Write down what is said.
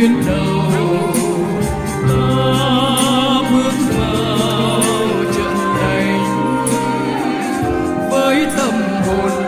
tuyến đầu. Ta bước vào trận đánh với tâm hồn